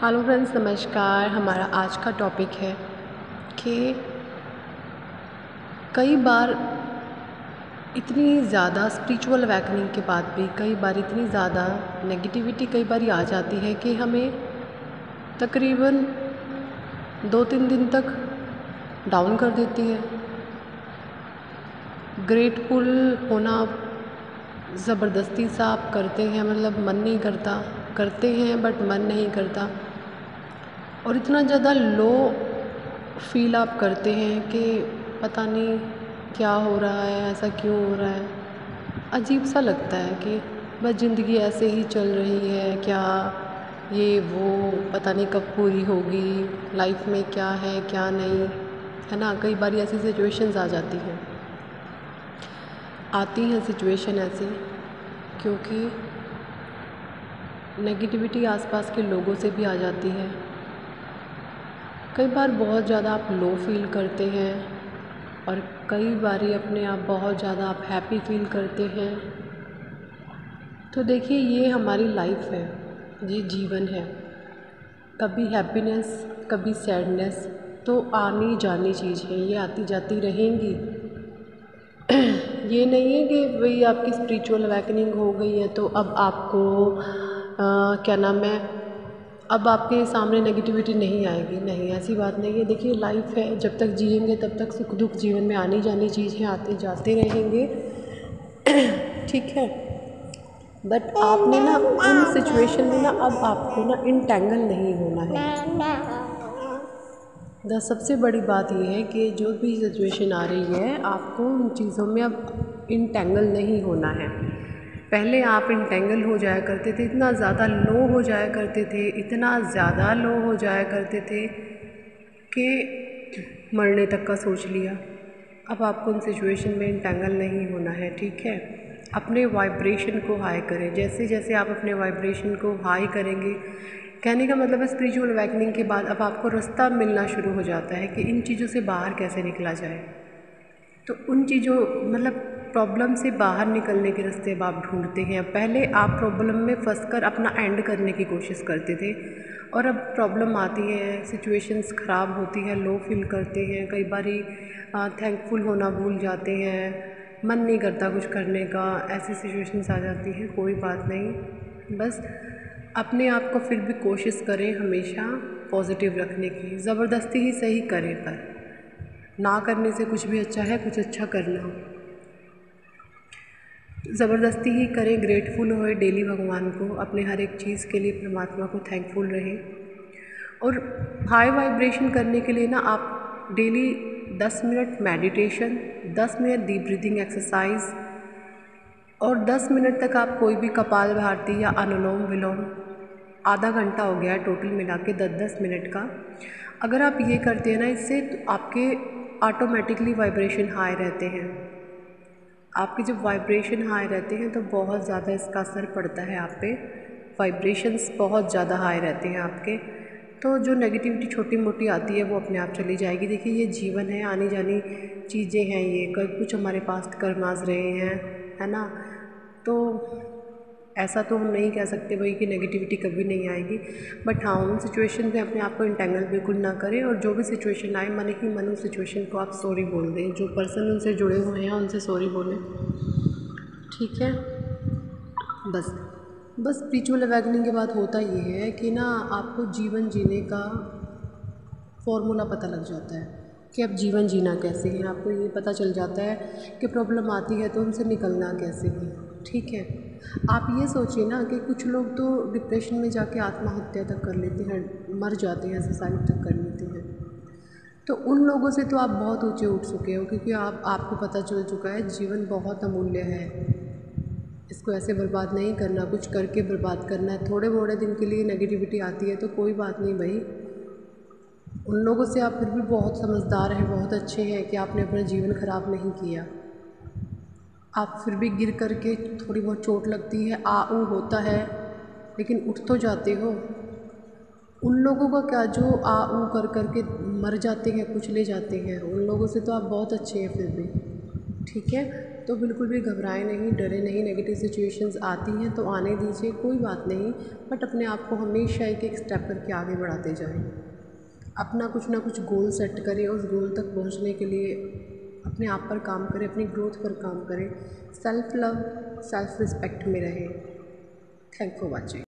Hello friends, नमस्कार। हमारा आज का टॉपिक है कि कई बार इतनी ज़्यादा स्पिरिचुअल अवैकनिंग के बाद भी कई बार इतनी ज़्यादा नेगेटिविटी कई बार आ जाती है कि हमें तकरीबन दो तीन दिन तक डाउन कर देती है। ग्रेटफुल होना ज़बरदस्ती सा आप करते हैं मतलब मन नहीं करता। करते हैं बट मन नहीं करता। और इतना ज़्यादा लो फील आप करते हैं कि पता नहीं क्या हो रहा है, ऐसा क्यों हो रहा है। अजीब सा लगता है कि बस ज़िंदगी ऐसे ही चल रही है, क्या ये वो पता नहीं कब पूरी होगी लाइफ में क्या है, क्या नहीं, है ना? कई बार ऐसी सिचुएशंस आ जाती हैं। आती हैं सिचुएशन ऐसी, क्योंकि नेगेटिविटी आसपास के लोगों से भी आ जाती है। कई बार बहुत ज़्यादा आप लो फील करते हैं और कई बारी अपने आप बहुत ज़्यादा आप हैप्पी फील करते हैं। तो देखिए, ये हमारी लाइफ है, ये जीवन है। कभी हैप्पीनेस, कभी सैडनेस तो आनी जानी चीज़ है ये आती जाती रहेंगी। ये नहीं है कि भाई आपकी स्पिरिचुअल अवेकनिंग हो गई है तो अब आपको क्या नाम है? अब आपके सामने नेगेटिविटी नहीं आएगी, नहीं, ऐसी बात नहीं है। देखिए लाइफ है, जब तक जिएँगे तब तक सुख दुख जीवन में आनी जानी चीज़ें आते जाते रहेंगे। ठीक है? बट आपने ना, उन सिचुएशन में ना, अब आपको ना इंटेंगल नहीं होना है। द सबसे बड़ी बात यह है कि जो भी सिचुएशन आ रही है, आपको उन चीज़ों में अब इंटेंगल नहीं होना है। पहले आप इंटेंगल हो जाया करते थे, इतना ज़्यादा लो हो जाया करते थे, इतना ज़्यादा लो हो जाया करते थे कि मरने तक का सोच लिया। अब आपको उन सिचुएशन में इंटेंगल नहीं होना है, ठीक है? अपने वाइब्रेशन को हाई करें। जैसे जैसे आप अपने वाइब्रेशन को हाई करेंगे, कहने का मतलब है स्पिरिचुअल अवेकनिंग के बाद अब आपको रास्ता मिलना शुरू हो जाता है कि इन चीज़ों से बाहर कैसे निकला जाए। तो उन चीज़ों मतलब प्रॉब्लम से बाहर निकलने के रास्ते अब आप ढूंढते हैं। पहले आप प्रॉब्लम में फंस कर अपना एंड करने की कोशिश करते थे। और अब प्रॉब्लम आती है सिचुएशंस ख़राब होती है लो फील करते हैं। कई बार ही थैंकफुल होना भूल जाते हैं। मन नहीं करता कुछ करने का। ऐसी सिचुएशंस आ जाती हैं, कोई बात नहीं। बस अपने आप को फिर भी कोशिश करें हमेशा पॉजिटिव रखने की। ज़बरदस्ती ही सही करें पर। ना करने से कुछ भी अच्छा है, कुछ अच्छा करना। ज़बरदस्ती ही करें ग्रेटफुल होए डेली भगवान को, अपने हर एक चीज़ के लिए परमात्मा को थैंकफुल रहें। और हाई वाइब्रेशन करने के लिए ना, आप डेली दस मिनट मेडिटेशन दस मिनट डीप ब्रीदिंग एक्सरसाइज और दस मिनट तक आप कोई भी कपाल भारती या अनुलोम विलोम, आधा घंटा हो गया टोटल मिला के दस दस मिनट का। अगर आप ये करते हैं ना, इससे तो आपके ऑटोमेटिकली वाइब्रेशन हाई रहते हैं। आपके जब वाइब्रेशन हाई रहते हैं तो बहुत ज़्यादा इसका असर पड़ता है आप पे। वाइब्रेशंस बहुत ज़्यादा हाई रहते हैं आपके। तो जो नेगेटिविटी छोटी मोटी आती है, वो अपने आप चली जाएगी। देखिए, ये जीवन है आनी जानी चीज़ें हैं ये। कुछ हमारे पास कर्माज रहे हैं, है ना? तो ऐसा तो हम नहीं कह सकते भाई कि नेगेटिविटी कभी नहीं आएगी बट हाँ उन सिचुएशन में अपने आप को इंटेंगल बिल्कुल ना करें और जो भी सिचुएशन आए, मन ही मन उस सिचुएशन को आप सॉरी बोल दें, जो पर्सन उनसे जुड़े हुए हैं, उनसे सॉरी बोलें। ठीक है? बस। बस स्पिरिचुअल अवेकनिंग के बाद होता ये है कि ना, आपको जीवन जीने का फॉर्मूला पता लग जाता है कि अब जीवन जीना कैसे है। आपको ये पता चल जाता है कि प्रॉब्लम आती है तो उनसे निकलना कैसे है। ठीक है? आप ये सोचिए ना कि कुछ लोग तो डिप्रेशन में जाके आत्महत्या तक कर लेते हैं, मर जाते हैं सुसाइड तक कर लेते हैं। तो उन लोगों से तो आप बहुत ऊँचे उठ चुके हो, क्योंकि आप, आपको पता चल चुका है जीवन बहुत अमूल्य है। इसको ऐसे बर्बाद नहीं करना, कुछ करके बर्बाद करना है। थोड़े मोड़े दिन के लिए नेगेटिविटी आती है तो कोई बात नहीं भाई। उन लोगों से आप फिर भी बहुत समझदार हैं, बहुत अच्छे हैं कि आपने अपना जीवन ख़राब नहीं किया। आप फिर भी गिर कर के थोड़ी बहुत चोट लगती है, आ, ऊ होता है, लेकिन उठ तो जाते हो। उन लोगों का क्या, जो आ, ऊ कर कर के मर जाते हैं, कुछ ले जाते हैं, उन लोगों से तो आप बहुत अच्छे हैं फिर भी। ठीक है? तो बिल्कुल भी घबराएँ नहीं, डरे नहीं नेगेटिव सिचुएशंस आती हैं तो आने दीजिए, कोई बात नहीं बट अपने आप को हमेशा एक एक स्टेप करके आगे बढ़ाते जाएँ। अपना कुछ ना कुछ गोल सेट करें, उस गोल तक पहुँचने के लिए अपने आप पर काम करें, अपनी ग्रोथ पर काम करें। सेल्फ लव सेल्फ रिस्पेक्ट में रहें। Thank for watching